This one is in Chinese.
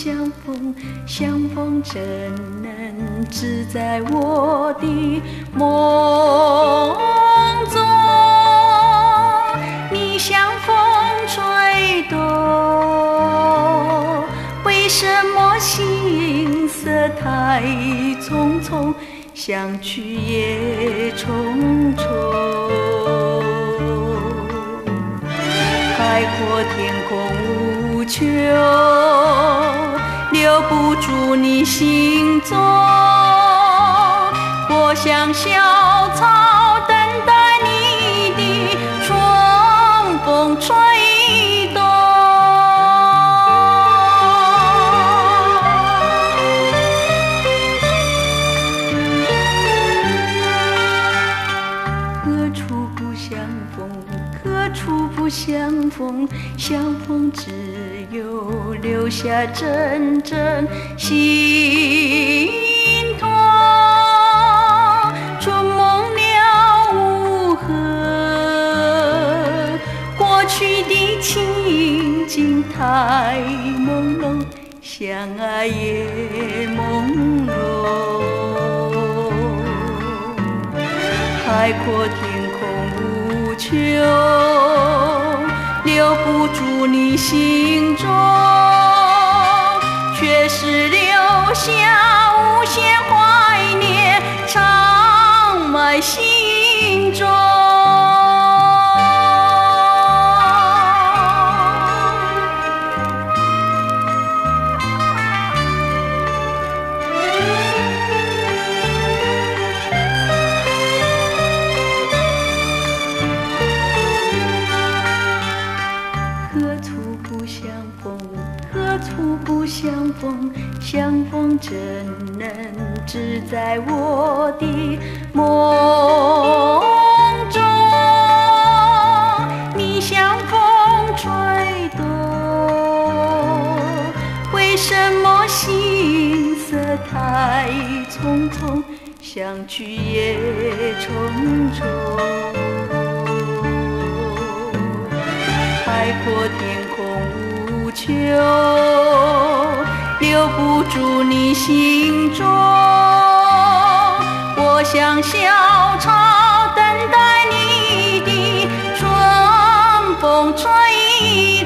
相逢，相逢怎能只在我的梦中？你像风吹动，为什么心色太匆匆？相去也匆匆，留不住你心中。我像小草，何处不相逢？相逢只有留下阵阵心痛。春梦了无痕，过去的情景太朦胧，相爱也朦胧。海阔天秋，留不住你心中，却是留下无限怀念，长埋心中。何处不相逢？何处不相逢？相逢怎能只在我的梦中？你像风吹动，为什么心色太匆匆？相去也匆匆。海阔天空无求，留不住你心中，我像小草等待你的春风吹。